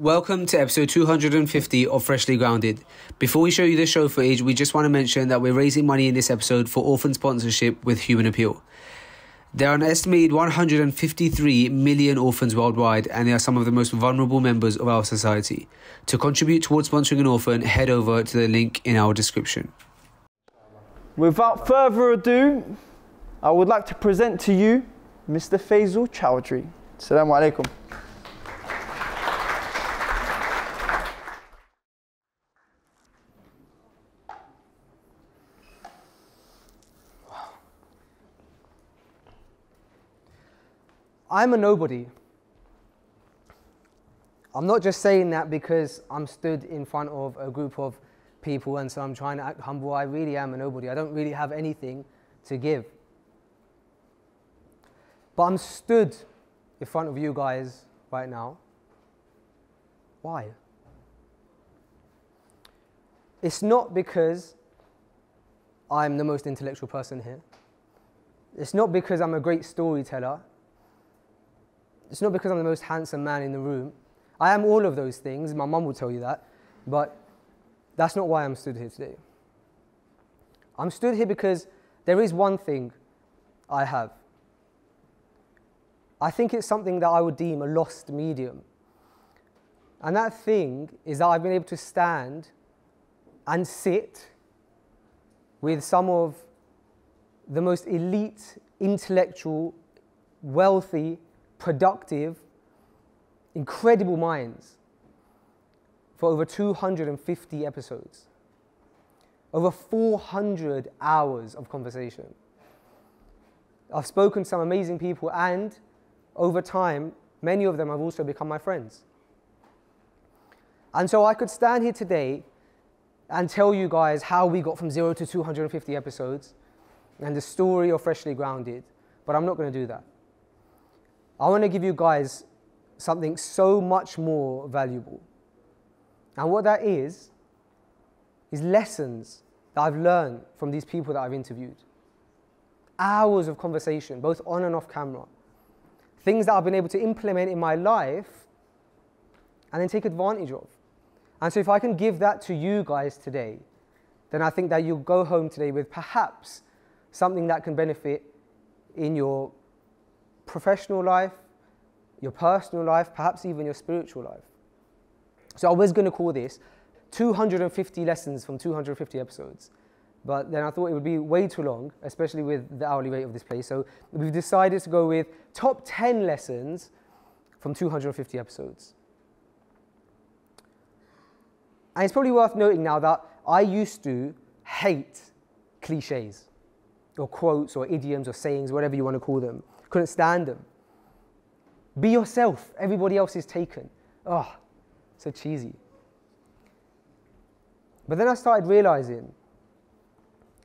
Welcome to episode 250 of Freshly Grounded. Before we show you the show footage, we just want to mention that we're raising money in this episode for orphan sponsorship with Human Appeal. There are an estimated 153 million orphans worldwide, and they are some of the most vulnerable members of our society. To contribute towards sponsoring an orphan, head over to the link in our description. Without further ado, I would like to present to you Mr. Faisal Choudhry. Assalamu alaikum. I'm a nobody. I'm not just saying that because I'm stood in front of a group of people and so I'm trying to act humble. I really am a nobody. I don't really have anything to give. But I'm stood in front of you guys right now. Why? It's not because I'm the most intellectual person here. It's not because I'm a great storyteller. It's not because I'm the most handsome man in the room. I am all of those things. My mum will tell you that. But that's not why I'm stood here today. I'm stood here because there is one thing I have. I think it's something that I would deem a lost medium. And that thing is that I've been able to stand and sit with some of the most elite, intellectual, wealthy, productive, incredible minds for over 250 episodes, over 400 hours of conversation. I've spoken to some amazing people, and over time, many of them have also become my friends. And so I could stand here today and tell you guys how we got from zero to 250 episodes and the story of Freshly Grounded, but I'm not going to do that. I want to give you guys something so much more valuable. And what that is, is lessons that I've learned from these people that I've interviewed. Hours of conversation, both on and off camera. Things that I've been able to implement in my life and then take advantage of. And so, if I can give that to you guys today, then I think that you'll go home today with perhaps something that can benefit in your professional life, your personal life, perhaps even your spiritual life. So I was going to call this 250 lessons from 250 episodes. But then I thought it would be way too long, especially with the hourly rate of this place. So we've decided to go with top 10 lessons from 250 episodes. And it's probably worth noting now that I used to hate cliches or quotes or idioms or sayings, whatever you want to call them. Couldn't stand them. Be yourself. Everybody else is taken. Oh, so cheesy. But then I started realizing,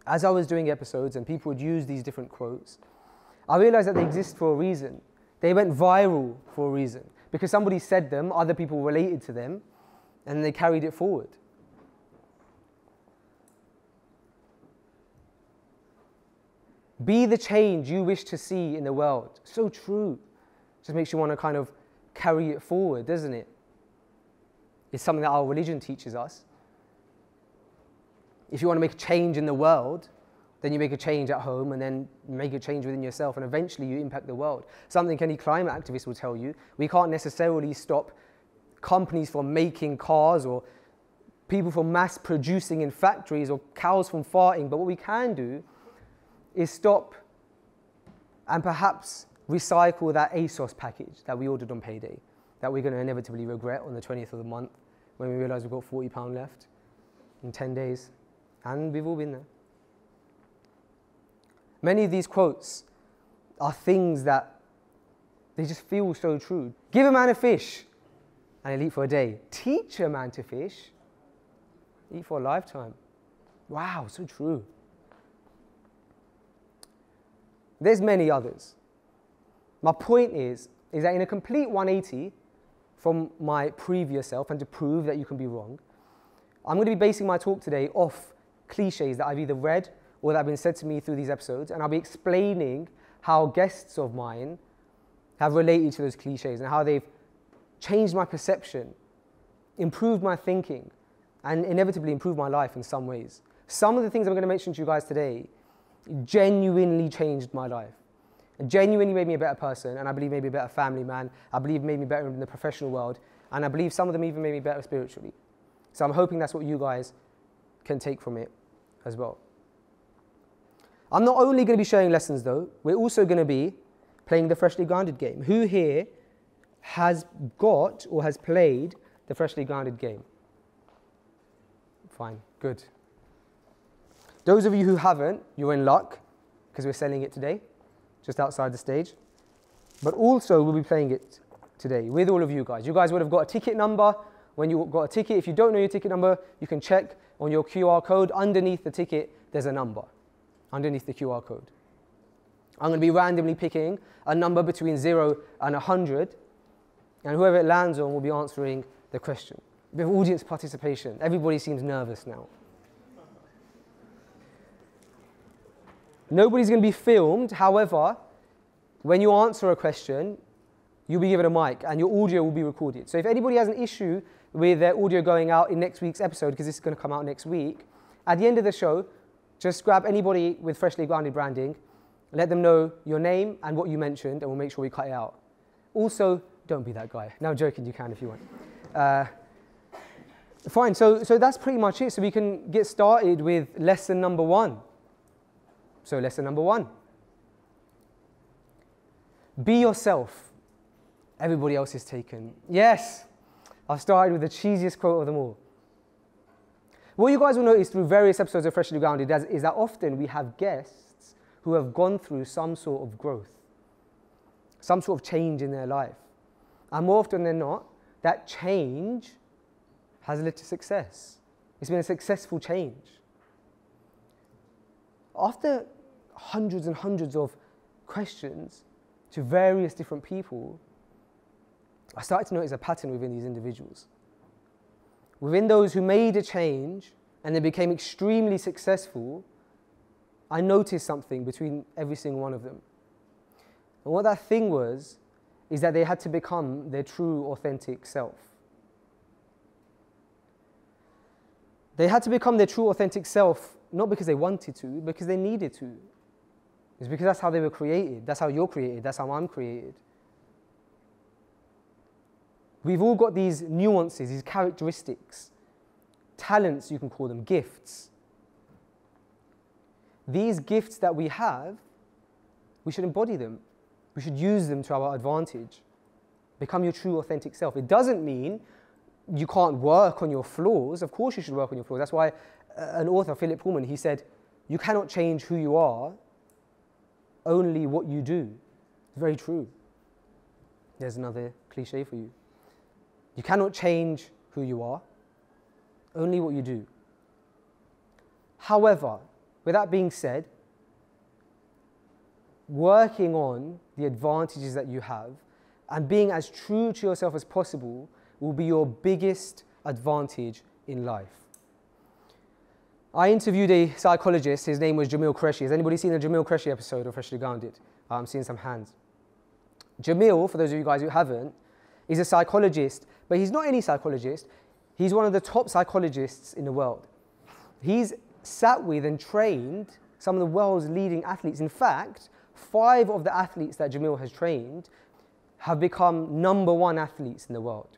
as I was doing episodes and people would use these different quotes, I realized that they exist for a reason. They went viral for a reason. Because somebody said them, other people related to them, and they carried it forward. Be the change you wish to see in the world. So true. Just makes you want to kind of carry it forward, doesn't it? It's something that our religion teaches us. If you want to make a change in the world, then you make a change at home and then make a change within yourself, and eventually you impact the world. Something any climate activist will tell you. We can't necessarily stop companies from making cars or people from mass producing in factories or cows from farting, but what we can do is stop and perhaps recycle that ASOS package that we ordered on payday that we're going to inevitably regret on the 20th of the month when we realize we've got 40 pound left in 10 days. And we've all been there. Many of these quotes are things that they just feel so true. Give a man a fish and he'll eat for a day. Teach a man to fish eat for a lifetime. Wow so true there's many others my point is, is that in a complete 180 from my previous self and to prove that you can be wrong, I'm going to be basing my talk today off cliches that I've either read or that have been said to me through these episodes, and I'll be explaining how guests of mine have related to those cliches and how they've changed my perception improved my thinking and inevitably improved my life in some ways. Some of the things I'm going to mention to you guys today genuinely changed my life. It genuinely made me a better person, and I believe made me a better family man. I believe made me better in the professional world, and I believe some of them even made me better spiritually. So I'm hoping that's what you guys can take from it as well. I'm not only going to be sharing lessons though, we're also going to be playing the freshly grounded game. Who here has got or has played the freshly grounded game? Fine, good. Those of you who haven't, you're in luck because we're selling it today, just outside the stage. But also, we'll be playing it today with all of you guys. You guys would have got a ticket number. When you got a ticket, if you don't know your ticket number, you can check on your QR code. Underneath the ticket, there's a number, underneath the QR code. I'm going to be randomly picking a number between 0 and 100, and whoever it lands on will be answering the question. We have audience participation. Everybody seems nervous now. Nobody's going to be filmed. However, when you answer a question, you'll be given a mic and your audio will be recorded. So if anybody has an issue with their audio going out in next week's episode, because this is going to come out next week, at the end of the show, just grab anybody with freshly grounded branding, let them know your name and what you mentioned, and we'll make sure we cut it out. Also, don't be that guy. Now, joking, you can if you want. Uh, Fine, so, so that's pretty much it. So we can get started with lesson number one. So, lesson number one be yourself. Everybody else is taken. Yes, I've started with the cheesiest quote of them all. What you guys will notice through various episodes of Freshly Grounded is that often we have guests who have gone through some sort of growth, some sort of change in their life. And more often than not, that change has led to success. It's been a successful change. After hundreds and hundreds of questions to various different people, I started to notice a pattern within these individuals. Within those who made a change and they became extremely successful, I noticed something between every single one of them. And what that thing was, is that they had to become their true, authentic self. They had to become their true, authentic self, not because they wanted to, because they needed to. It's because that's how they were created. That's how you're created. That's how I'm created. We've all got these nuances, these characteristics, talents, you can call them, gifts. These gifts that we have, we should embody them. We should use them to our advantage. Become your true, authentic self. It doesn't mean you can't work on your flaws. Of course, you should work on your flaws. That's why uh, an author, Philip Pullman, he said, You cannot change who you are, only what you do. It's very true. There's another cliche for you. You cannot change who you are, only what you do. However, with that being said, working on the advantages that you have and being as true to yourself as possible will be your biggest advantage in life. I interviewed a psychologist, his name was Jamil Qureshi. Has anybody seen the Jamil Qureshi episode of Freshly Grounded? Uh, I'm seeing some hands. Jamil, for those of you guys who haven't, is a psychologist, but he's not any psychologist. He's one of the top psychologists in the world. He's sat with and trained some of the world's leading athletes. In fact, five of the athletes that Jamil has trained have become number one athletes in the world.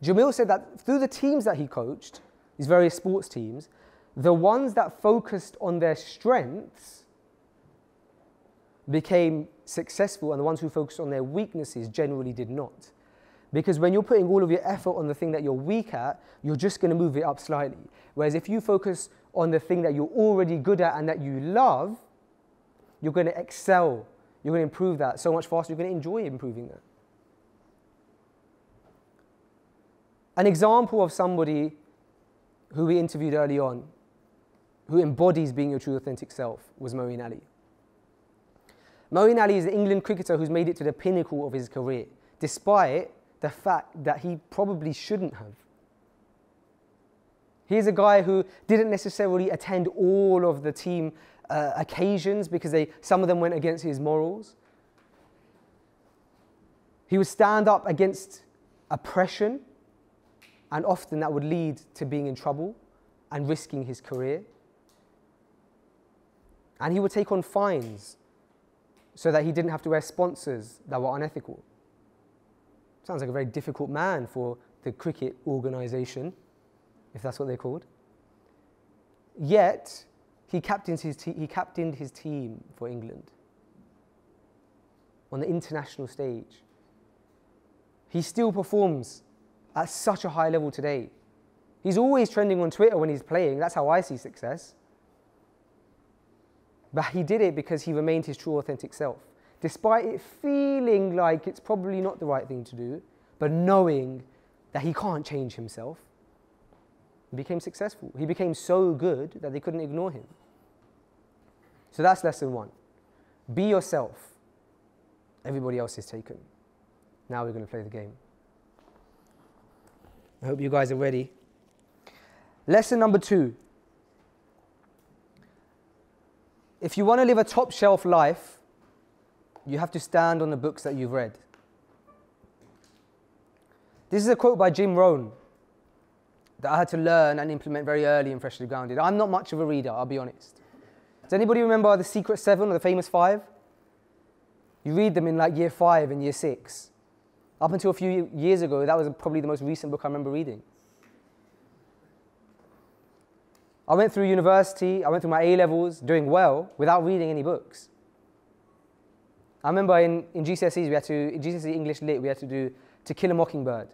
Jamil said that through the teams that he coached, these various sports teams, the ones that focused on their strengths became successful, and the ones who focused on their weaknesses generally did not. Because when you're putting all of your effort on the thing that you're weak at, you're just going to move it up slightly. Whereas if you focus on the thing that you're already good at and that you love, you're going to excel. You're going to improve that so much faster. You're going to enjoy improving that. An example of somebody who we interviewed early on, who embodies being your true authentic self, was Moeen Ali. Moeen Ali is an England cricketer who's made it to the pinnacle of his career, despite the fact that he probably shouldn't have. He's a guy who didn't necessarily attend all of the team uh, occasions because they, some of them went against his morals. He would stand up against oppression and often that would lead to being in trouble and risking his career. And he would take on fines so that he didn't have to wear sponsors that were unethical. Sounds like a very difficult man for the cricket organisation, if that's what they're called. Yet, he captained his, he captained his team for England on the international stage. He still performs at such a high level today. He's always trending on Twitter when he's playing. That's how I see success. But he did it because he remained his true, authentic self, despite it feeling like it's probably not the right thing to do, but knowing that he can't change himself. He became successful. He became so good that they couldn't ignore him. So that's lesson one. Be yourself. Everybody else is taken. Now we're going to play the game. I hope you guys are ready. Lesson number two. If you want to live a top shelf life, you have to stand on the books that you've read. This is a quote by Jim Rohn that I had to learn and implement very early in Freshly Grounded. I'm not much of a reader, I'll be honest. Does anybody remember the Secret Seven or the Famous Five? You read them in like year five and year six. Up until a few years ago, that was probably the most recent book I remember reading. I went through university, I went through my A levels, doing well without reading any books. I remember in, in GCSEs, we had to, in GCSE English Lit, we had to do To Kill a Mockingbird.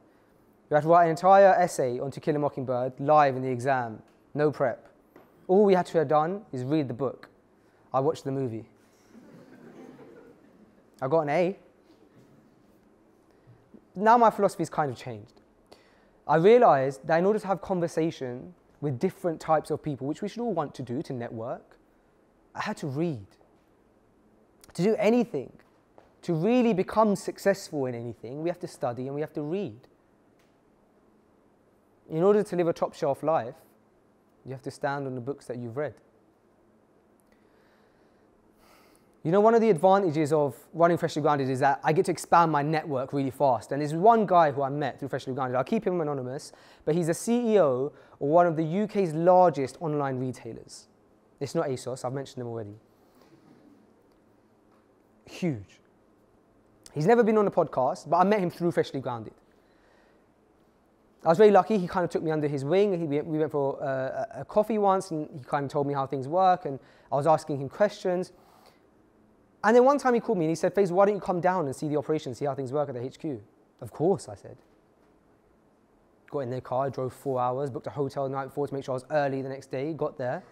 We had to write an entire essay on To Kill a Mockingbird live in the exam, no prep. All we had to have done is read the book. I watched the movie. I got an A. Now my philosophy's kind of changed. I realized that in order to have conversation with different types of people, which we should all want to do to network, I had to read. To do anything, to really become successful in anything, we have to study and we have to read. In order to live a top shelf life, you have to stand on the books that you've read. You know, one of the advantages of running Freshly Grounded is that I get to expand my network really fast. And there's one guy who I met through Freshly Grounded. I'll keep him anonymous, but he's a CEO of one of the UK's largest online retailers. It's not ASOS, I've mentioned them already. Huge. He's never been on a podcast, but I met him through Freshly Grounded. I was very lucky. He kind of took me under his wing. He, we went for uh, a coffee once, and he kind of told me how things work, and I was asking him questions. And then one time he called me and he said, Faisal, why don't you come down and see the operation, see how things work at the HQ? Of course, I said. Got in their car, drove four hours, booked a hotel the night before to make sure I was early the next day, got there.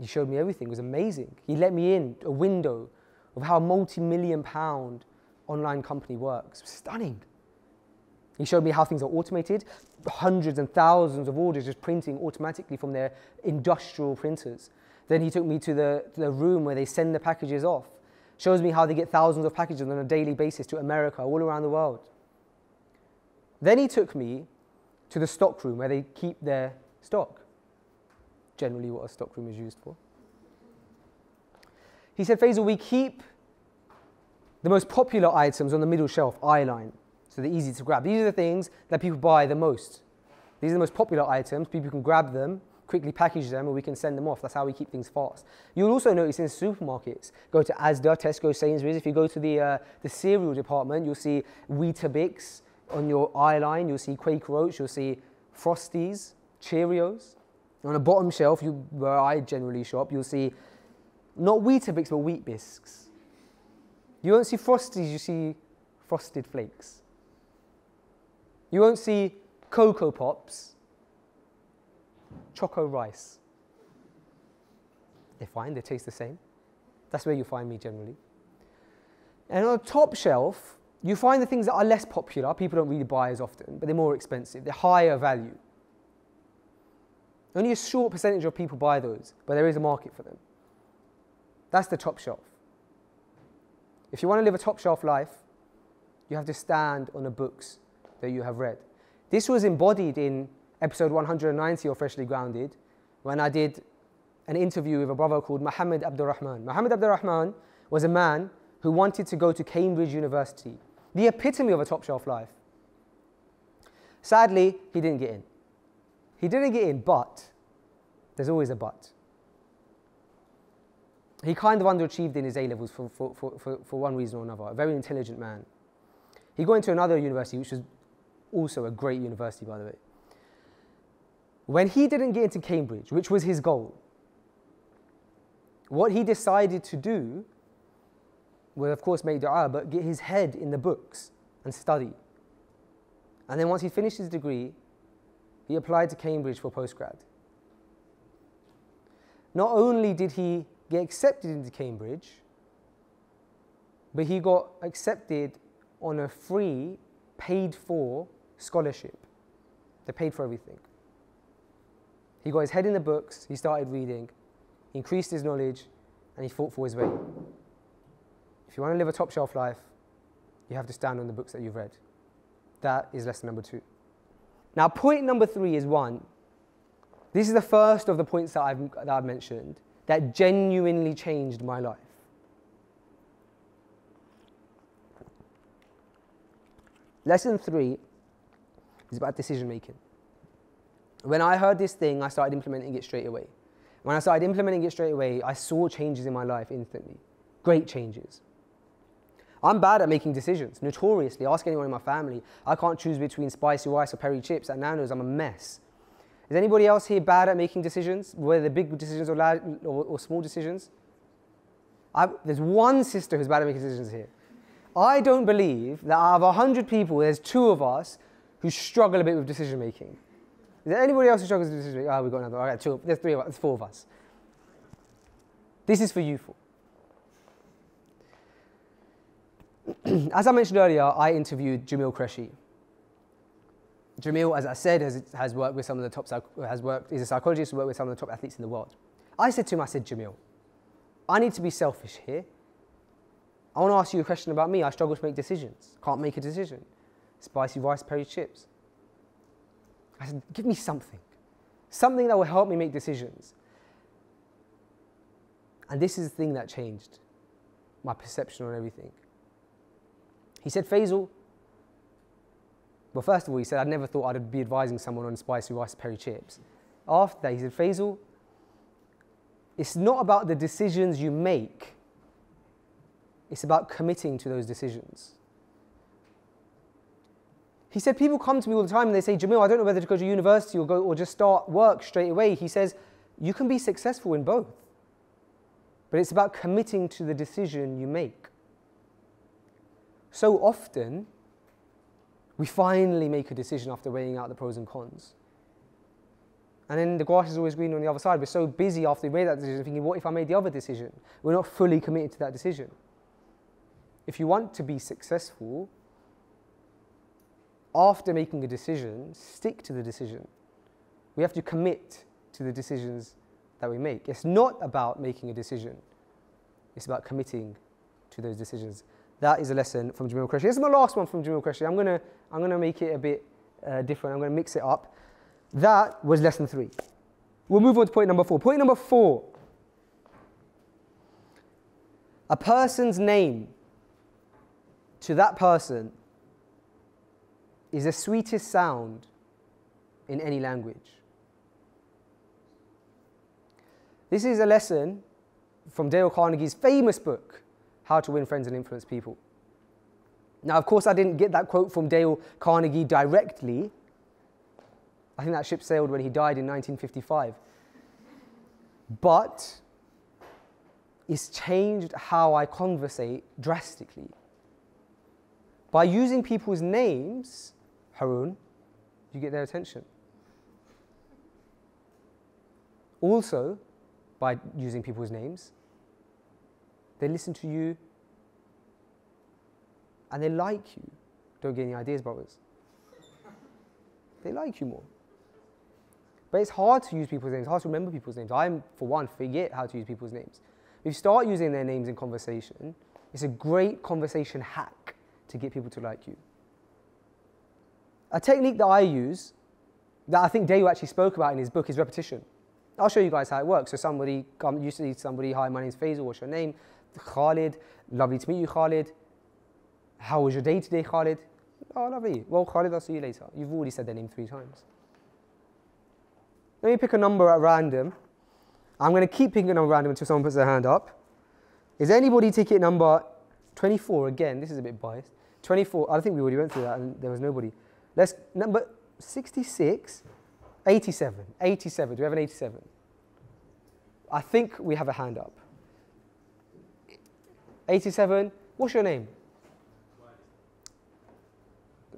He showed me everything, it was amazing. He let me in a window of how a multi million pound online company works. Stunning. He showed me how things are automated, hundreds and thousands of orders just printing automatically from their industrial printers. Then he took me to the, the room where they send the packages off shows me how they get thousands of packages on a daily basis to America, all around the world. Then he took me to the stock room where they keep their stock, generally, what a stock room is used for. He said, Faisal, we keep the most popular items on the middle shelf, eye line, so they're easy to grab. These are the things that people buy the most. These are the most popular items, people can grab them quickly package them and we can send them off. That's how we keep things fast. You'll also notice in supermarkets, go to Asda, Tesco, Sainsbury's. If you go to the, uh, the cereal department, you'll see Weetabix on your eye line. You'll see Quaker Oats. You'll see Frosties, Cheerios. On the bottom shelf, you, where I generally shop, you'll see not Weetabix, but Wheat Biscs. You won't see Frosties, you see Frosted Flakes. You won't see Cocoa Pops, Choco Rice. They're fine, they taste the same. That's where you find me generally. And on the top shelf, you find the things that are less popular, people don't really buy as often, but they're more expensive, they're higher value. Only a short percentage of people buy those, but there is a market for them. That's the top shelf. If you want to live a top shelf life, you have to stand on the books that you have read. This was embodied in episode 190 of Freshly Grounded, when I did an interview with a brother called Muhammad Abdurrahman. Muhammad Abdurrahman was a man who wanted to go to Cambridge University, the epitome of a top shelf life. Sadly, he didn't get in. He didn't get in, but there's always a but. He kind of underachieved in his A levels for, for, for, for, for one reason or another. A very intelligent man. He got into another university, which was also a great university, by the way. When he didn't get into Cambridge, which was his goal, what he decided to do was, of course, make dua, but get his head in the books and study. And then once he finished his degree, he applied to Cambridge for postgrad. Not only did he get accepted into Cambridge, but he got accepted on a free, paid for scholarship. They paid for everything. He got his head in the books, he started reading, increased his knowledge, and he fought for his way. If you want to live a top shelf life, you have to stand on the books that you've read. That is lesson number two. Now, point number three is one. This is the first of the points that I've, that I've mentioned that genuinely changed my life. Lesson three is about decision making. When I heard this thing, I started implementing it straight away. When I started implementing it straight away, I saw changes in my life instantly. Great changes. I'm bad at making decisions, notoriously. Ask anyone in my family. I can't choose between spicy rice or peri chips at Nando's. I'm a mess. Is anybody else here bad at making decisions, whether big decisions or, or, or small decisions? I, there's one sister who's bad at making decisions here. I don't believe that out of 100 people, there's two of us who struggle a bit with decision making. Is there anybody else who struggles with decision making? Oh, we've got another. Right, two. There's three of us. There's four of us. This is for you four. as I mentioned earlier, I interviewed Jamil Qureshi. Jamil, as I said, has, has worked with some of the top, has worked, is a psychologist who worked with some of the top athletes in the world. I said to him, I said, Jamil, I need to be selfish here. I want to ask you a question about me. I struggle to make decisions. Can't make a decision. Spicy rice, peri chips. I said, give me something. Something that will help me make decisions. And this is the thing that changed my perception on everything. He said, Faisal, well, first of all, he said, I'd never thought I'd be advising someone on spicy rice peri chips. After that, he said, Faisal, it's not about the decisions you make, it's about committing to those decisions. He said, People come to me all the time and they say, Jamil, I don't know whether to go to university or, go, or just start work straight away. He says, You can be successful in both, but it's about committing to the decision you make. So often, we finally make a decision after weighing out the pros and cons. And then the grass is always green on the other side. We're so busy after we made that decision thinking, what if I made the other decision? We're not fully committed to that decision. If you want to be successful, after making a decision, stick to the decision. We have to commit to the decisions that we make. It's not about making a decision, it's about committing to those decisions. That is a lesson from Jamil Qureshi. This is my last one from Jamil Qureshi. I'm going to I'm gonna make it a bit uh, different. I'm going to mix it up. That was lesson three. We'll move on to point number four. Point number four a person's name to that person is the sweetest sound in any language. This is a lesson from Dale Carnegie's famous book, how to Win Friends and Influence People. Now, of course, I didn't get that quote from Dale Carnegie directly. I think that ship sailed when he died in 1955. But it's changed how I conversate drastically. By using people's names, Harun, you get their attention. Also, by using people's names, they listen to you and they like you. Don't get any ideas, brothers. They like you more. But it's hard to use people's names, it's hard to remember people's names. I, for one, forget how to use people's names. If you start using their names in conversation, it's a great conversation hack to get people to like you. A technique that I use, that I think Dale actually spoke about in his book, is repetition. I'll show you guys how it works. So somebody, come, you see somebody, hi, my name's Faisal, what's your name? Khalid, lovely to meet you, Khalid. How was your day today, Khalid? Oh, lovely. Well, Khalid, I'll see you later. You've already said their name three times. Let me pick a number at random. I'm going to keep picking a number random until someone puts their hand up. Is anybody ticket number 24 again? This is a bit biased. 24. I think we already went through that and there was nobody. Let's number 66, 87. 87. Do we have an 87? I think we have a hand up. 87. What's your name?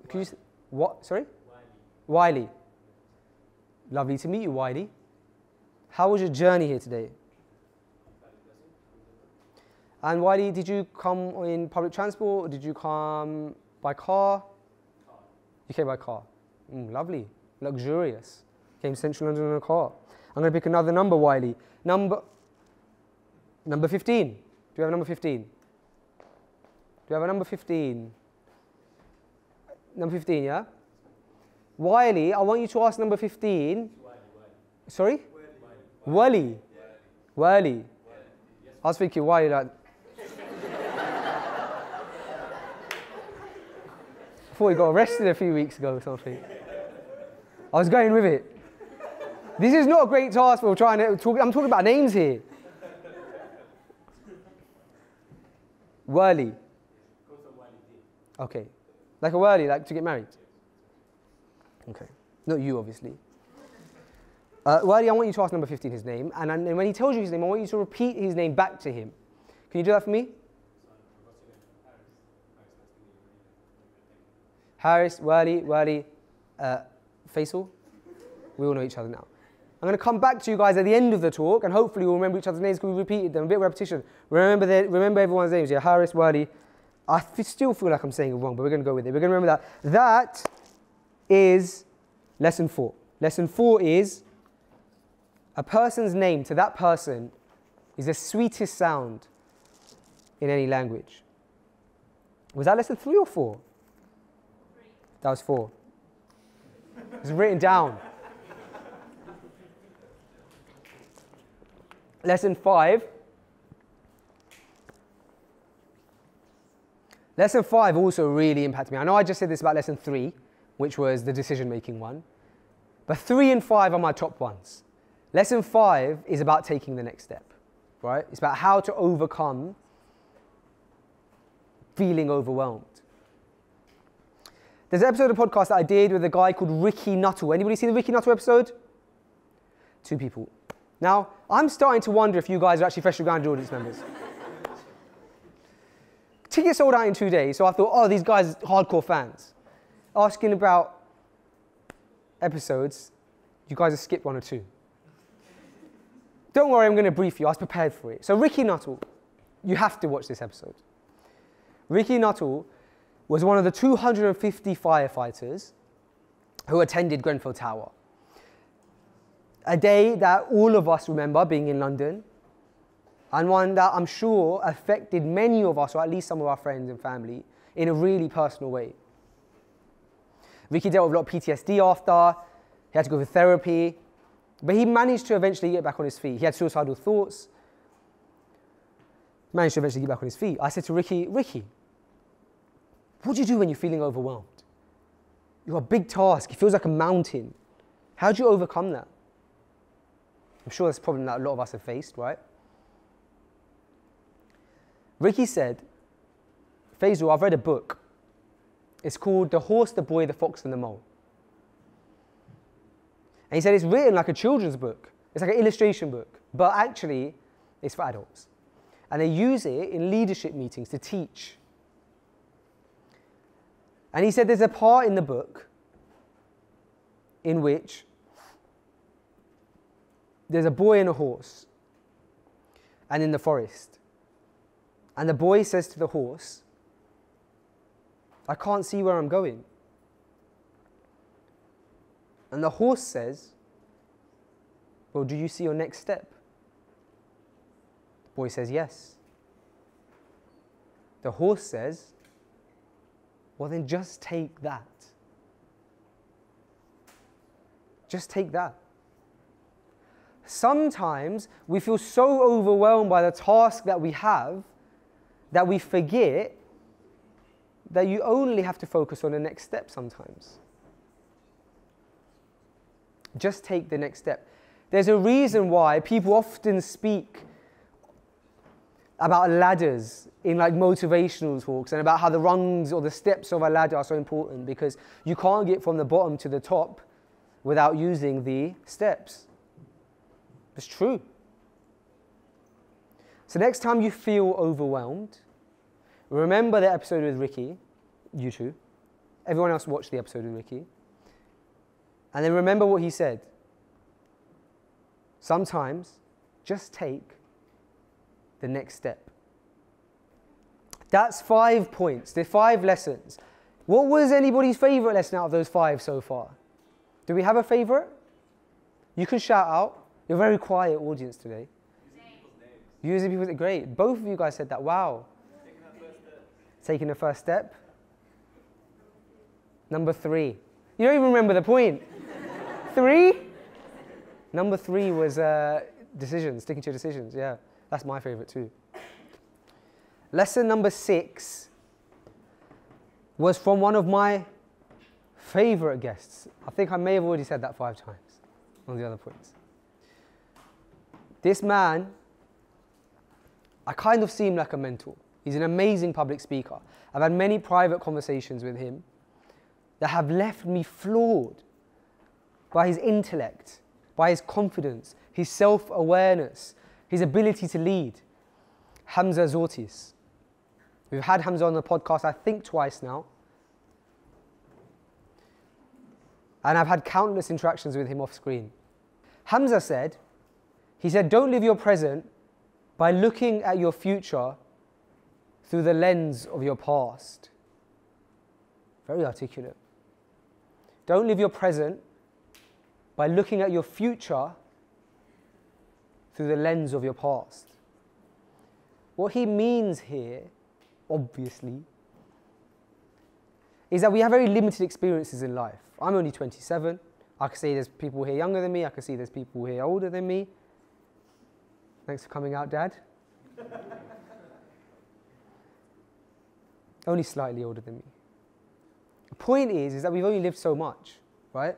Can you what? Sorry? Wiley. Wiley. Lovely to meet you, Wiley. How was your journey here today? And Wiley, did you come in public transport or did you come by car? You came by car. Mm, lovely. Luxurious. Came to central London in a car. I'm going to pick another number, Wiley. Number number 15. Do you have a number 15? Do you have a number 15? Number 15, yeah? Wiley, I want you to ask number 15. Sorry? wiley wiley Wally. I was thinking, like. Thought he got arrested a few weeks ago or something. I was going with it. This is not a great task for trying to talk. I'm talking about names here. Whirly. Okay. Like a whirly, like to get married. Okay. Not you, obviously. Uh, Whirly, I want you to ask number 15 his name, and, and when he tells you his name, I want you to repeat his name back to him. Can you do that for me? Harris, Whirly, Whirly, uh, Faisal. We all know each other now. I'm going to come back to you guys at the end of the talk, and hopefully we'll remember each other's names because we repeated them. A bit of repetition. Remember, remember everyone's names. Yeah, Harris, Whirly. I still feel like I'm saying it wrong, but we're going to go with it. We're going to remember that. That is lesson four. Lesson four is a person's name to that person is the sweetest sound in any language. Was that lesson three or four? That was four. It's written down. Lesson five. Lesson five also really impacted me. I know I just said this about lesson three, which was the decision making one, but three and five are my top ones. Lesson five is about taking the next step, right? It's about how to overcome feeling overwhelmed. There's an episode of the podcast that I did with a guy called Ricky Nuttall. Anybody see the Ricky Nuttall episode? Two people. Now, I'm starting to wonder if you guys are actually freshly grounded audience members. Tickets sold out in two days, so I thought, oh, these guys are hardcore fans. Asking about episodes, you guys have skipped one or two. Don't worry, I'm going to brief you. I was prepared for it. So, Ricky Nuttall, you have to watch this episode. Ricky Nuttall was one of the 250 firefighters who attended Grenfell Tower. A day that all of us remember being in London, and one that I'm sure affected many of us, or at least some of our friends and family, in a really personal way. Ricky dealt with a lot of PTSD after, he had to go for therapy, but he managed to eventually get back on his feet. He had suicidal thoughts, managed to eventually get back on his feet. I said to Ricky, Ricky, what do you do when you're feeling overwhelmed? You've a big task, it feels like a mountain. How do you overcome that? I'm sure that's a problem that a lot of us have faced, right? Ricky said, Faisal, I've read a book. It's called The Horse, the Boy, the Fox, and the Mole. And he said it's written like a children's book. It's like an illustration book, but actually, it's for adults. And they use it in leadership meetings to teach. And he said there's a part in the book in which there's a boy and a horse, and in the forest. And the boy says to the horse, I can't see where I'm going. And the horse says, Well, do you see your next step? The boy says, Yes. The horse says, Well, then just take that. Just take that. Sometimes we feel so overwhelmed by the task that we have that we forget that you only have to focus on the next step sometimes. Just take the next step. There's a reason why people often speak about ladders in like motivational talks and about how the rungs or the steps of a ladder are so important because you can't get from the bottom to the top without using the steps. It's true. So next time you feel overwhelmed, remember the episode with Ricky, you two. Everyone else watched the episode with Ricky. And then remember what he said. Sometimes just take the next step. That's five points. They're five lessons. What was anybody's favorite lesson out of those five so far? Do we have a favorite? You can shout out. You're a very quiet audience today. Using people's great. Both of you guys said that. Wow. Taking the first step. Number three. You don't even remember the point. three? Number three was uh, decisions, sticking to your decisions. Yeah, that's my favorite too. Lesson number six was from one of my favorite guests. I think I may have already said that five times on the other points. This man, I kind of seem like a mentor. He's an amazing public speaker. I've had many private conversations with him that have left me floored by his intellect, by his confidence, his self awareness, his ability to lead. Hamza Tzortzis. We've had Hamza on the podcast, I think, twice now. And I've had countless interactions with him off screen. Hamza said, he said, don't live your present by looking at your future through the lens of your past. Very articulate. Don't live your present by looking at your future through the lens of your past. What he means here, obviously, is that we have very limited experiences in life. I'm only 27. I can see there's people here younger than me. I can see there's people here older than me. Thanks for coming out, Dad. only slightly older than me. The point is, is that we've only lived so much, right?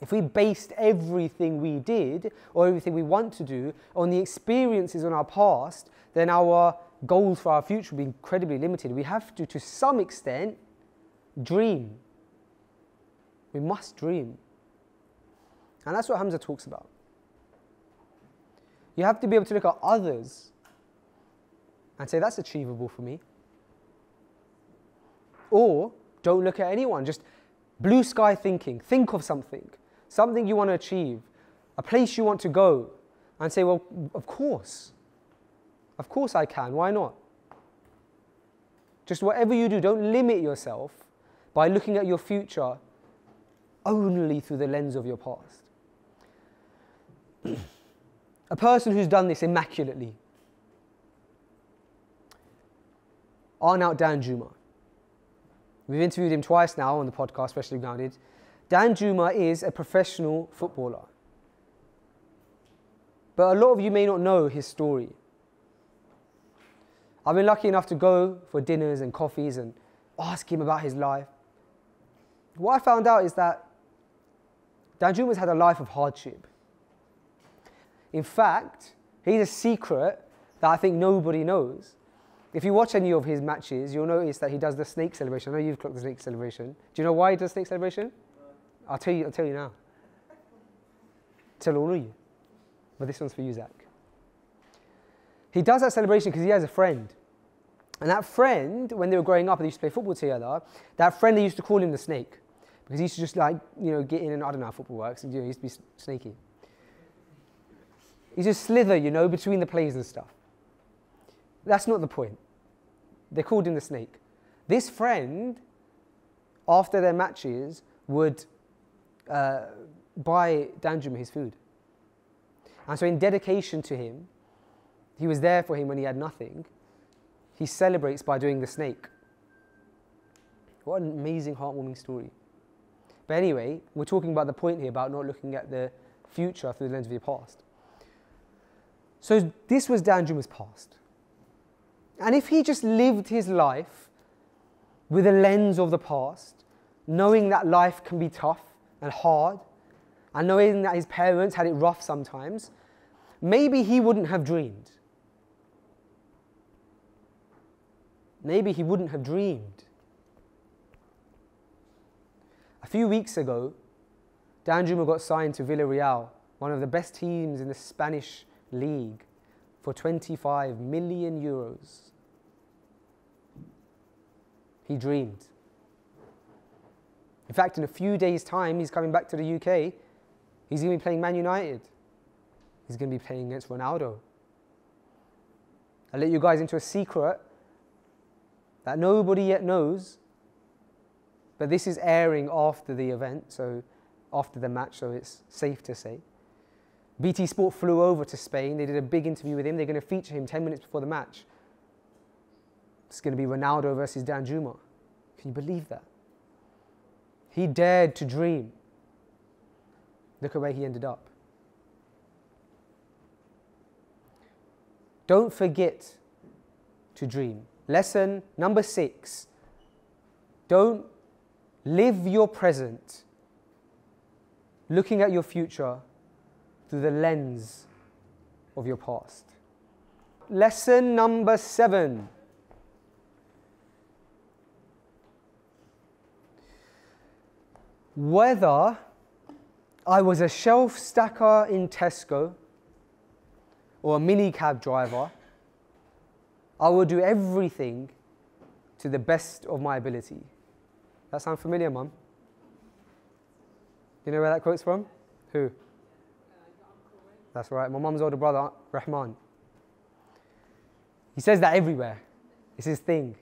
If we based everything we did or everything we want to do on the experiences on our past, then our goals for our future would be incredibly limited. We have to, to some extent, dream. We must dream. And that's what Hamza talks about. You have to be able to look at others and say, that's achievable for me. Or don't look at anyone, just blue sky thinking. Think of something something you want to achieve, a place you want to go, and say, well, of course. Of course I can. Why not? Just whatever you do, don't limit yourself by looking at your future only through the lens of your past. a person who's done this immaculately. Arnaut Danjuma. We've interviewed him twice now on the podcast, Freshly Grounded. Danjuma is a professional footballer. But a lot of you may not know his story. I've been lucky enough to go for dinners and coffees and ask him about his life. What I found out is that Danjuma's had a life of hardship. In fact, he's a secret that I think nobody knows. If you watch any of his matches, you'll notice that he does the snake celebration. I know you've clocked the snake celebration. Do you know why he does the snake celebration? I'll tell you, I'll tell you now. Tell all of you. But this one's for you, Zach. He does that celebration because he has a friend. And that friend, when they were growing up and they used to play football together, that friend they used to call him the snake. Because he used to just like, you know, get in and I don't know how football works. You know, he used to be snaky. He just slither, you know, between the plays and stuff. That's not the point. They called him the snake. This friend, after their matches, would uh, buy Danjuma his food. And so, in dedication to him, he was there for him when he had nothing. He celebrates by doing the snake. What an amazing, heartwarming story. But anyway, we're talking about the point here about not looking at the future through the lens of your past. So, this was Danjuma's past. And if he just lived his life with a lens of the past, knowing that life can be tough and hard, and knowing that his parents had it rough sometimes, maybe he wouldn't have dreamed. Maybe he wouldn't have dreamed. A few weeks ago, Danjuma got signed to Villarreal, one of the best teams in the Spanish league, for 25 million euros. He dreamed. In fact, in a few days' time, he's coming back to the UK. He's going to be playing Man United. He's going to be playing against Ronaldo. I'll let you guys into a secret that nobody yet knows, but this is airing after the event, so after the match, so it's safe to say. BT Sport flew over to Spain. They did a big interview with him. They're going to feature him 10 minutes before the match. It's going to be Ronaldo versus Danjuma. Can you believe that? He dared to dream. Look at where he ended up. Don't forget to dream. Lesson number six don't live your present looking at your future through the lens of your past. Lesson number seven whether I was a shelf stacker in Tesco or a minicab driver, I will do everything to the best of my ability. That sound familiar, Mum? You know where that quote's from? Who? That's right, my mum's older brother, Rahman. He says that everywhere. It's his thing.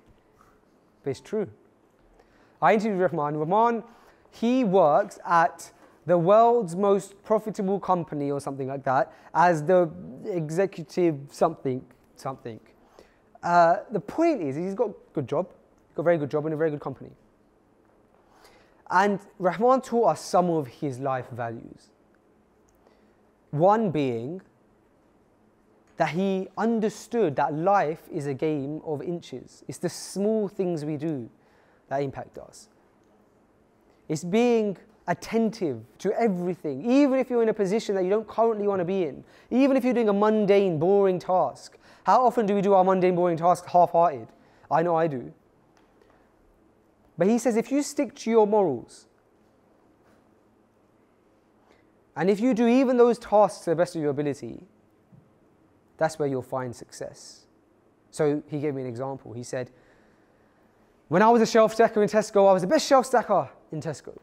But it's true. I interviewed Rahman. Rahman he works at the world's most profitable company or something like that as the executive something something. Uh, the point is, he's got a good job, got a very good job in a very good company. And Rahman taught us some of his life values. One being that he understood that life is a game of inches. It's the small things we do that impact us. It's being attentive to everything, even if you're in a position that you don't currently want to be in, even if you're doing a mundane, boring task. How often do we do our mundane, boring tasks half hearted? I know I do. But he says if you stick to your morals, and if you do even those tasks to the best of your ability, that's where you'll find success. So he gave me an example. He said, When I was a shelf stacker in Tesco, I was the best shelf stacker in Tesco.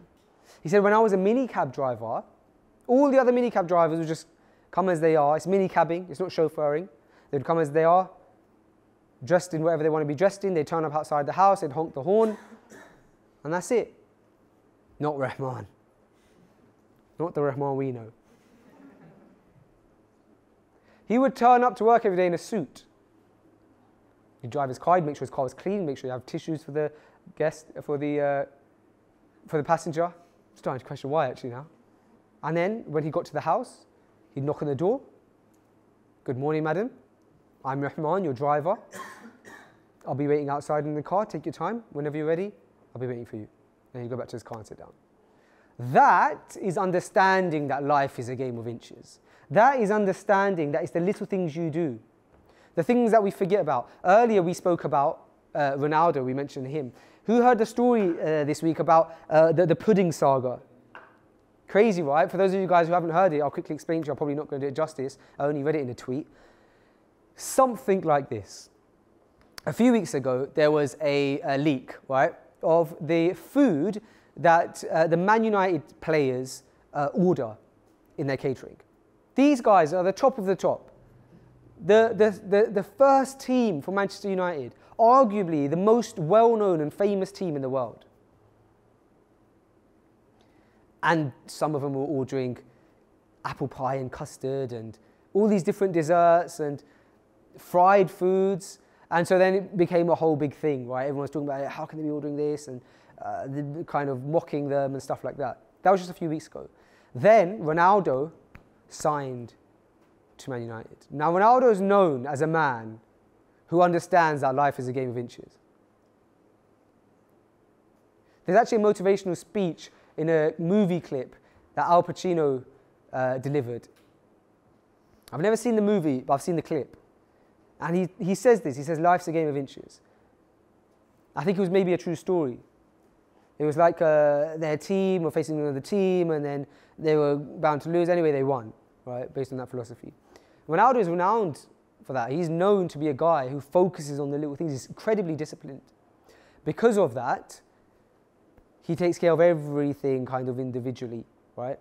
He said, when I was a minicab driver, all the other minicab drivers would just come as they are. It's minicabbing, it's not chauffeuring. They'd come as they are, dressed in whatever they want to be dressed in. They'd turn up outside the house, they'd honk the horn, and that's it. Not Rahman. Not the Rahman we know. He would turn up to work every day in a suit. He'd drive his car, he'd make sure his car was clean, make sure you have tissues for the guest, for the uh, for the passenger. Starting to question why actually now. And then when he got to the house, he'd knock on the door. Good morning, madam. I'm Rahman, your driver. I'll be waiting outside in the car. Take your time. Whenever you're ready, I'll be waiting for you. Then you go back to his car and sit down. That is understanding that life is a game of inches. That is understanding that it's the little things you do, the things that we forget about. Earlier, we spoke about uh, Ronaldo, we mentioned him. Who heard the story uh, this week about uh, the, the pudding saga? Crazy, right? For those of you guys who haven't heard it, I'll quickly explain to you. I'm probably not going to do it justice. I only read it in a tweet. Something like this. A few weeks ago, there was a, a leak, right, of the food that uh, the Man United players uh, order in their catering. These guys are the top of the top. The, the, the, the first team for Manchester United arguably the most well known and famous team in the world. And some of them were ordering apple pie and custard and all these different desserts and fried foods. And so then it became a whole big thing, right? Everyone was talking about how can they be ordering this and uh, kind of mocking them and stuff like that. That was just a few weeks ago. Then Ronaldo signed to Man United. Now, Ronaldo is known as a man who understands that life is a game of inches. There's actually a motivational speech in a movie clip that Al Pacino uh, delivered. I've never seen the movie, but I've seen the clip. And he, he says this he says, Life's a game of inches. I think it was maybe a true story. It was like uh, their team were facing another team, and then they were bound to lose. Anyway, they won, right, based on that philosophy. Ronaldo is renowned for that. He's known to be a guy who focuses on the little things. He's incredibly disciplined. Because of that, he takes care of everything kind of individually, right?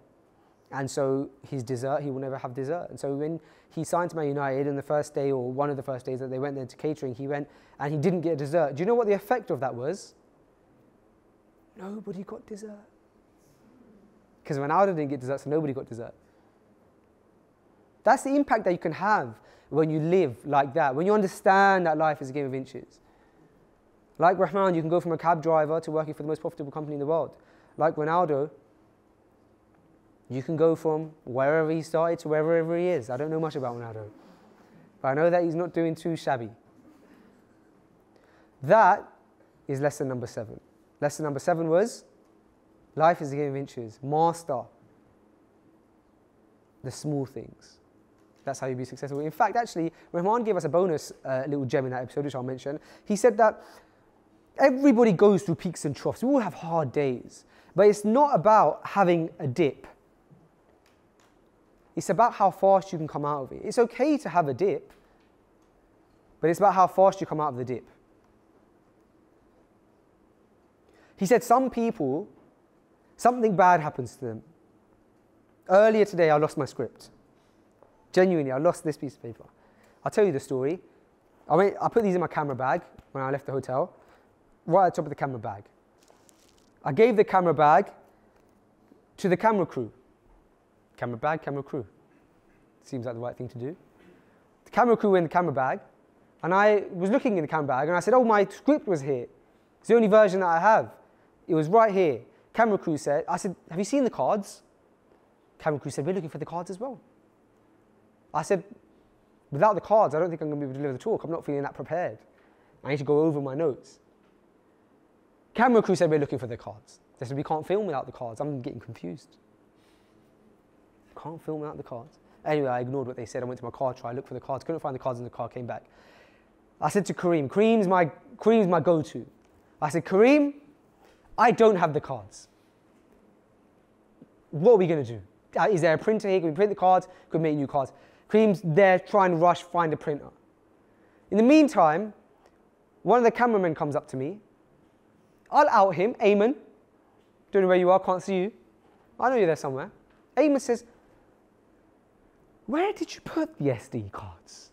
And so his dessert, he will never have dessert. And so when he signed to Man United on the first day or one of the first days that they went there to catering, he went and he didn't get dessert. Do you know what the effect of that was? Nobody got dessert. Because Ronaldo didn't get dessert, so nobody got dessert. That's the impact that you can have when you live like that, when you understand that life is a game of inches. Like Rahman, you can go from a cab driver to working for the most profitable company in the world. Like Ronaldo, you can go from wherever he started to wherever he is. I don't know much about Ronaldo, but I know that he's not doing too shabby. That is lesson number seven. Lesson number seven was life is a game of inches. Master the small things. That's how you be successful. In fact, actually, Rahman gave us a bonus uh, little gem in that episode, which I'll mention. He said that everybody goes through peaks and troughs. We all have hard days. But it's not about having a dip. It's about how fast you can come out of it. It's okay to have a dip, but it's about how fast you come out of the dip. He said some people, something bad happens to them. Earlier today, I lost my script. Genuinely, I lost this piece of paper. I'll tell you the story. I, went, I put these in my camera bag when I left the hotel, right at the top of the camera bag. I gave the camera bag to the camera crew. Camera bag, camera crew. Seems like the right thing to do. The camera crew were in the camera bag, and I was looking in the camera bag, and I said, "Oh, my script was here. It's the only version that I have. It was right here." Camera crew said, "I said, have you seen the cards?" Camera crew said, "We're looking for the cards as well." I said, "Without the cards, I don't think I'm going to be able to deliver the talk. I'm not feeling that prepared. I need to go over my notes." Camera crew said, "We're looking for the cards." They said, "We can't film without the cards." I'm getting confused. Can't film without the cards. Anyway, I ignored what they said. I went to my car, tried, looked for the cards, couldn't find the cards in the car, came back. I said to Kareem, Kareem's my, Kareem's my go to. I said, Kareem, I don't have the cards. What are we going to do? Uh, is there a printer here? Can we print the cards? Can we make new cards? Kareem's there trying to rush, find a printer. In the meantime, one of the cameramen comes up to me. I'll out him, Eamon. Don't know where you are, can't see you. I know you're there somewhere. Eamon says, where did you put the SD cards?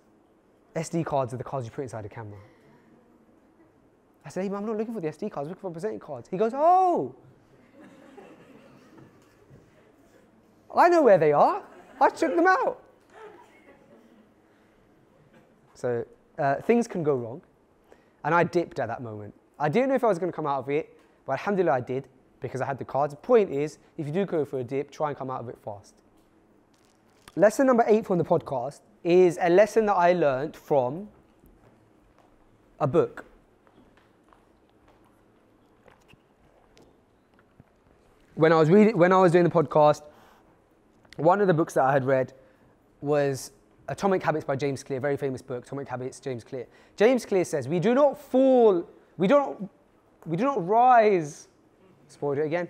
SD cards are the cards you put inside the camera. I said, hey, I'm not looking for the SD cards, I'm looking for presenting cards. He goes, oh. I know where they are. I took them out. So uh, things can go wrong. And I dipped at that moment. I didn't know if I was going to come out of it, but alhamdulillah I did because I had the cards. The point is, if you do go for a dip, try and come out of it fast. Lesson number eight from the podcast is a lesson that I learned from a book. When I was reading, when I was doing the podcast, one of the books that I had read was Atomic Habits by James Clear, very famous book, Atomic Habits, James Clear. James Clear says, "We do not fall, we do not, we do not rise." Spoiled it again.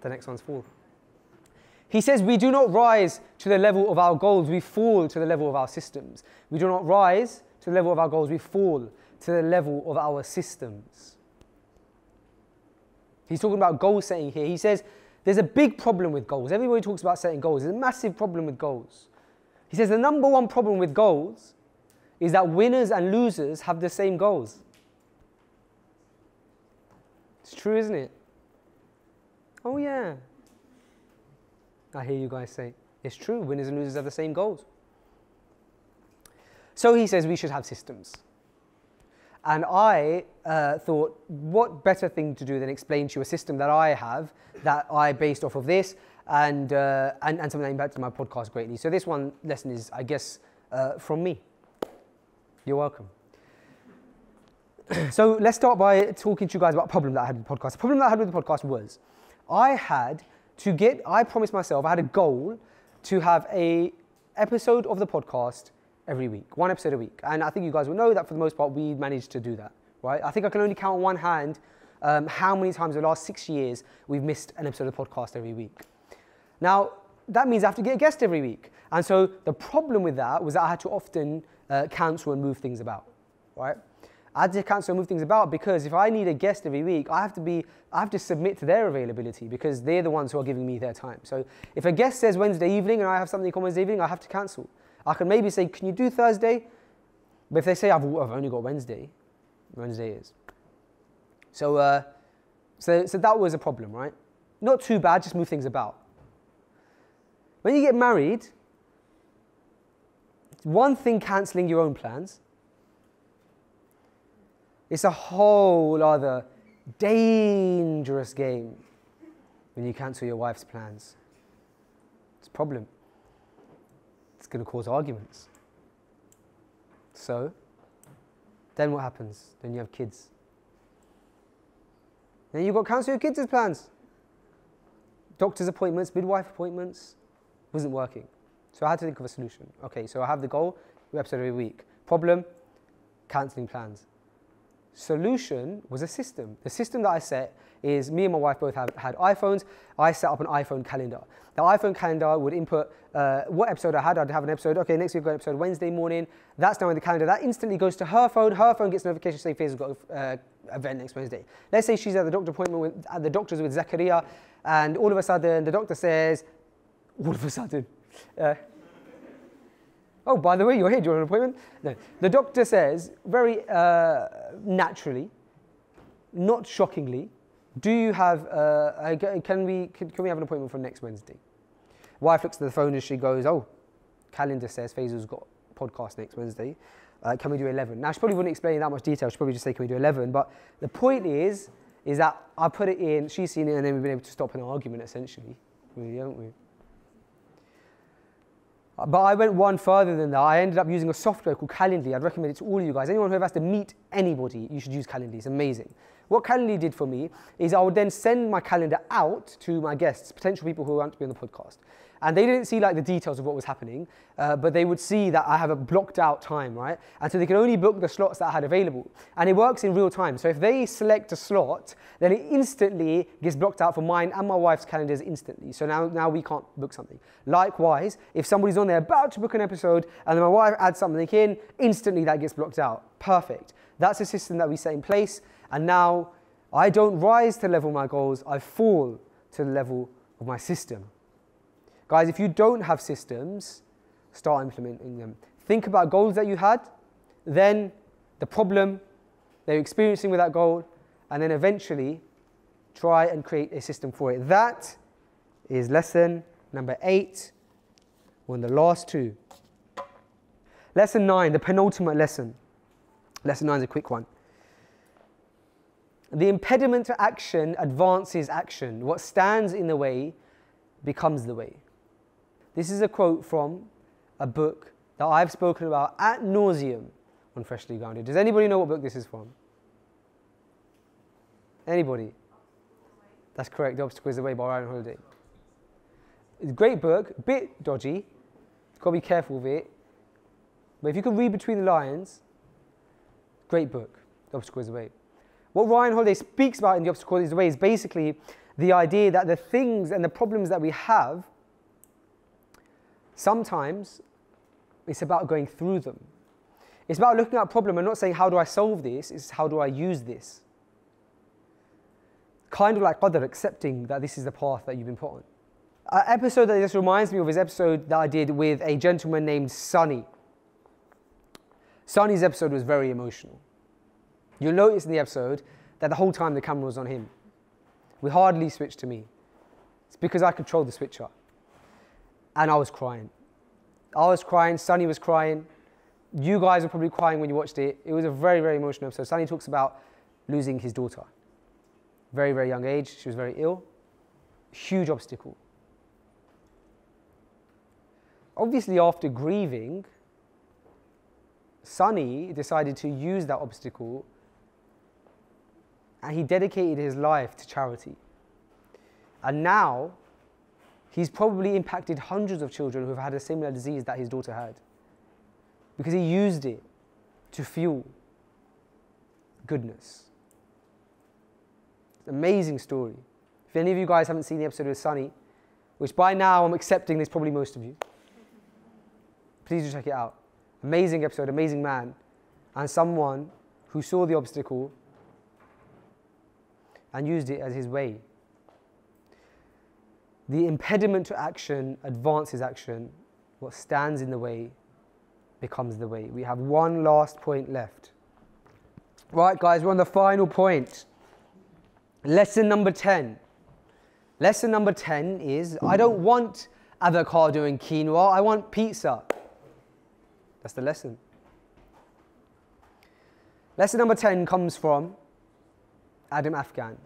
The next one's fall. He says we do not rise to the level of our goals, we fall to the level of our systems. We do not rise to the level of our goals, we fall to the level of our systems. He's talking about goal setting here. He says there's a big problem with goals. Everybody talks about setting goals. There's a massive problem with goals. He says the number one problem with goals is that winners and losers have the same goals. It's true, isn't it? Oh, yeah. I hear you guys say, it's true, winners and losers have the same goals. So he says we should have systems. And I uh, thought, what better thing to do than explain to you a system that I have that I based off of this and, uh, and, and something that impacted my podcast greatly. So this one lesson is, I guess, uh, from me. You're welcome. so let's start by talking to you guys about a problem that I had with the podcast. The problem that I had with the podcast was I had to get, I promised myself, I had a goal to have a episode of the podcast every week, one episode a week. And I think you guys will know that for the most part, we managed to do that, right? I think I can only count on one hand um, how many times in the last six years we've missed an episode of the podcast every week. Now, that means I have to get a guest every week. And so the problem with that was that I had to often uh, cancel and move things about, right? I had to cancel and move things about because if I need a guest every week, I have to be, I have to submit to their availability because they're the ones who are giving me their time. So if a guest says Wednesday evening and I have something on Wednesday evening, I have to cancel. I can maybe say, can you do Thursday? But if they say I've, I've only got Wednesday, Wednesday is. So, uh, so, so that was a problem, right? Not too bad, just move things about. When you get married, it's one thing cancelling your own plans. It's a whole other dangerous game when you cancel your wife's plans. It's a problem. It's going to cause arguments. So, then what happens? Then you have kids. Then you've got to cancel your kids' plans. Doctor's appointments, midwife appointments, wasn't working. So I had to think of a solution. Okay, so I have the goal, new episode every week. Problem, cancelling plans. Solution was a system. The system that I set is me and my wife both have, had iPhones. I set up an iPhone calendar. The iPhone calendar would input uh, what episode I had. I'd have an episode. Okay, next week we've got an episode Wednesday morning. That's now in the calendar. That instantly goes to her phone. Her phone gets notification saying Faisal got an uh, event next Wednesday. Let's say she's at the doctor appointment with, at the doctor's with Zakaria, and all of a sudden the doctor says, all of a sudden, uh, oh, by the way, you're here. Do you want an appointment? No. The doctor says, very uh, naturally, not shockingly, do you have, uh, can, we, can, can we have an appointment for next Wednesday? Wife looks at the phone and she goes, oh, calendar says Faisal's got podcast next Wednesday. Uh, can we do 11? Now, she probably wouldn't explain in that much detail. She'd probably just say, can we do 11? But the point is, is that I put it in, she's seen it, and then we've been able to stop an argument, essentially. Really, haven't we? But I went one further than that. I ended up using a software called Calendly. I'd recommend it to all of you guys. Anyone who ever has to meet anybody, you should use Calendly. It's amazing. What Calendly did for me is I would then send my calendar out to my guests, potential people who want to be on the podcast and they didn't see like the details of what was happening, uh, but they would see that I have a blocked out time, right? And so they can only book the slots that I had available. And it works in real time. So if they select a slot, then it instantly gets blocked out for mine and my wife's calendars instantly. So now, now we can't book something. Likewise, if somebody's on there about to book an episode and then my wife adds something in, instantly that gets blocked out. Perfect. That's a system that we set in place. And now I don't rise to level my goals, I fall to the level of my system. Guys, if you don't have systems, start implementing them. Think about goals that you had, then the problem they're experiencing with that goal, and then eventually try and create a system for it. That is lesson number eight, one of the last two. Lesson nine, the penultimate lesson. Lesson nine is a quick one. The impediment to action advances action. What stands in the way becomes the way. This is a quote from a book that I've spoken about at nauseum on Freshly Grounded. Does anybody know what book this is from? Anybody? That's correct. The Obstacle is the Way by Ryan Holiday. It's a great book, a bit dodgy. Got to be careful with it. But if you can read between the lines, great book. The Obstacle is the Way. What Ryan Holiday speaks about in The Obstacle is the Way is basically the idea that the things and the problems that we have Sometimes it's about going through them. It's about looking at a problem and not saying, How do I solve this? It's how do I use this? Kind of like Qadr, accepting that this is the path that you've been put on. An episode that just reminds me of is episode that I did with a gentleman named Sunny. Sunny's episode was very emotional. You'll notice in the episode that the whole time the camera was on him. We hardly switched to me. It's because I controlled the switcher and I was crying. I was crying, Sunny was crying. You guys were probably crying when you watched it. It was a very, very emotional episode. Sunny talks about losing his daughter. Very, very young age. She was very ill. Huge obstacle. Obviously, after grieving, Sunny decided to use that obstacle and he dedicated his life to charity. And now, he's probably impacted hundreds of children who've had a similar disease that his daughter had. Because he used it to fuel goodness. Amazing story. If any of you guys haven't seen the episode with Sunny, which by now I'm accepting is probably most of you, please do check it out. Amazing episode, amazing man, and someone who saw the obstacle and used it as his way. The impediment to action advances action. What stands in the way becomes the way. We have one last point left. Right, guys, we're on the final point. Lesson number 10. Lesson number 10 is I don't want avocado and quinoa, I want pizza. That's the lesson. Lesson number 10 comes from Adam Afghan.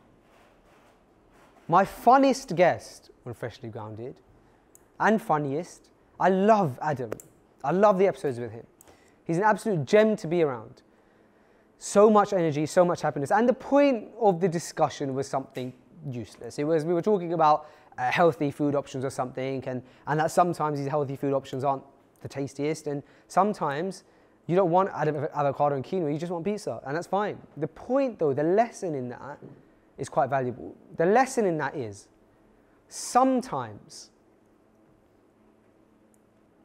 My funniest guest Freshly Grounded and funniest, I love Adam. I love the episodes with him. He's an absolute gem to be around. So much energy, so much happiness. And the point of the discussion was something useless. It was, we were talking about uh, healthy food options or something, and, and that sometimes these healthy food options aren't the tastiest, and sometimes you don't want avocado and quinoa, you just want pizza, and that's fine. The point, though, the lesson in that is quite valuable. The lesson in that is sometimes,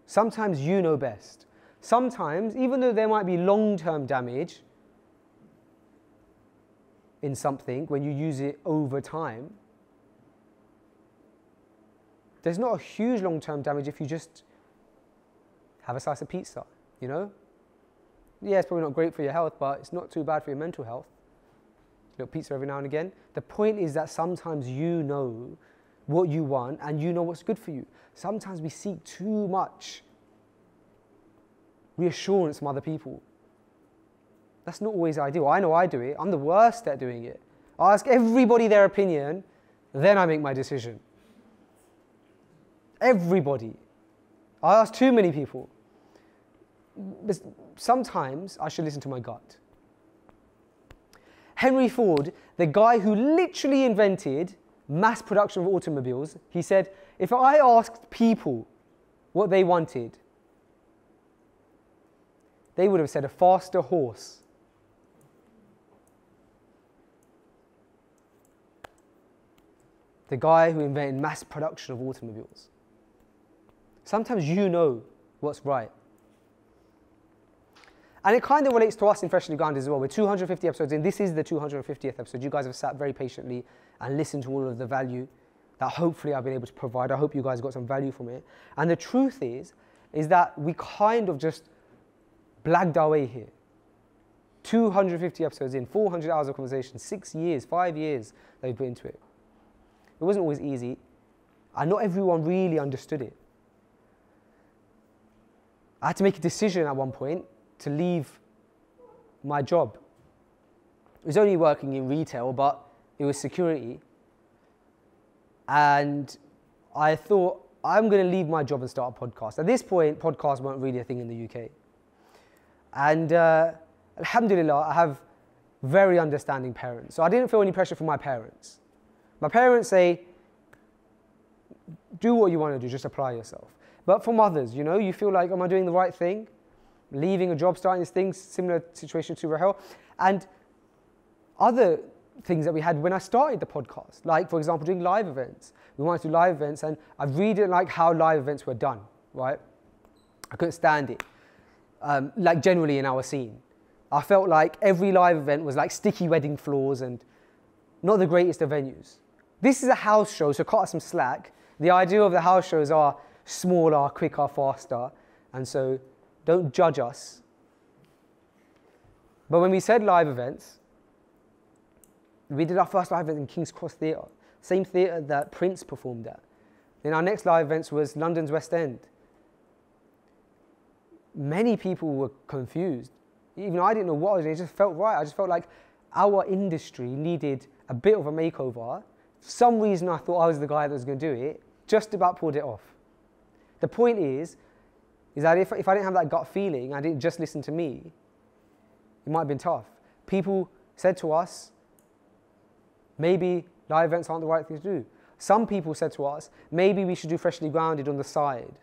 sometimes you know best. Sometimes, even though there might be long term damage in something when you use it over time, there's not a huge long term damage if you just have a slice of pizza, you know? yeah, it's probably not great for your health, but it's not too bad for your mental health. A little pizza every now and again. The point is that sometimes you know what you want and you know what's good for you. Sometimes we seek too much reassurance from other people. That's not always ideal. I know I do it. I'm the worst at doing it. I ask everybody their opinion, then I make my decision. Everybody. I ask too many people sometimes I should listen to my gut. Henry Ford, the guy who literally invented mass production of automobiles, he said, if I asked people what they wanted, they would have said a faster horse. The guy who invented mass production of automobiles. Sometimes you know what's right. And it kind of relates to us in Freshly Grounded as well. We're 250 episodes in. This is the 250th episode. You guys have sat very patiently and listen to all of the value that hopefully I've been able to provide. I hope you guys got some value from it. And the truth is, is that we kind of just blagged our way here. 250 episodes in, 400 hours of conversation, six years, five years that we put into it. It wasn't always easy, and not everyone really understood it. I had to make a decision at one point to leave my job. I was only working in retail, but it was security. And I thought, I'm going to leave my job and start a podcast. At this point, podcasts weren't really a thing in the UK. And uh, alhamdulillah, I have very understanding parents. So I didn't feel any pressure from my parents. My parents say, do what you want to do, just apply yourself. But from others, you know, you feel like, am I doing the right thing? leaving a job, starting this thing, similar situation to Rahel. And other things that we had when I started the podcast, like, for example, doing live events. We wanted to do live events, and I really didn't like how live events were done, right? I couldn't stand it, um, like generally in our scene. I felt like every live event was like sticky wedding floors and not the greatest of venues. This is a house show, so cut us some slack. The idea of the house shows are smaller, quicker, faster, and so don't judge us. But when we said live events, we did our first live event in King's Cross Theatre, same theatre that Prince performed at. Then our next live events was London's West End. Many people were confused. Even I didn't know what I was doing. It just felt right. I just felt like our industry needed a bit of a makeover. For some reason, I thought I was the guy that was going to do it. Just about pulled it off. The point is, is that if, if I didn't have that gut feeling, I didn't just listen to me, it might have been tough. People said to us, Maybe live events aren't the right thing to do. Some people said to us, maybe we should do freshly grounded on the side.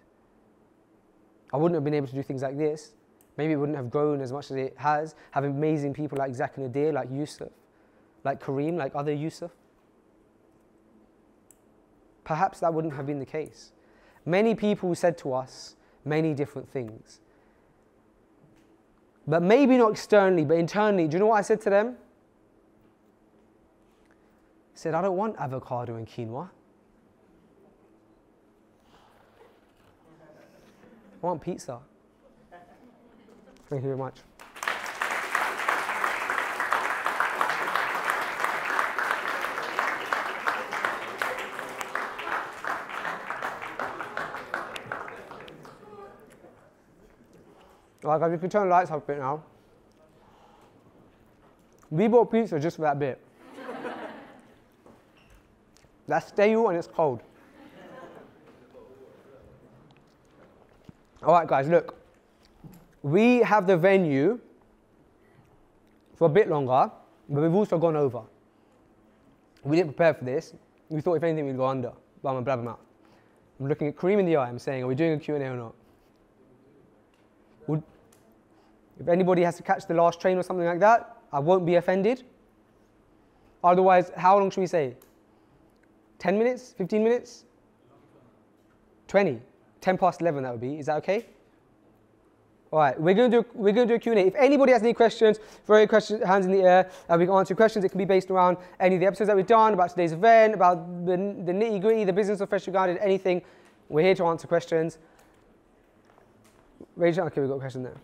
I wouldn't have been able to do things like this. Maybe it wouldn't have grown as much as it has, have amazing people like Zach and Nadir, like Yusuf, like Kareem, like other Yusuf. Perhaps that wouldn't have been the case. Many people said to us many different things. But maybe not externally, but internally. Do you know what I said to them? Said, I don't want avocado and quinoa. I want pizza. Thank you very much. Right, guys, we can turn the lights up a bit now. We bought pizza just for that bit. That's stale and it's cold. All right, guys, look. We have the venue for a bit longer, but we've also gone over. We didn't prepare for this. We thought if anything we'd go under, but I'm. I'm looking at Kareem in the eye. I'm saying, are we doing a Q&A or not? Would, if anybody has to catch the last train or something like that, I won't be offended. Otherwise, how long should we say? 10 minutes? 15 minutes? 20? 10 past 11 that would be. Is that okay? All right, we're going to do we're going to do a Q&A. If anybody has any questions, throw your questions, hands in the air. Uh, we can answer questions. It can be based around any of the episodes that we've done, about today's event, about the, the nitty gritty, the business of Freshly Grounded, anything. We're here to answer questions. Your Okay, we've got a question there.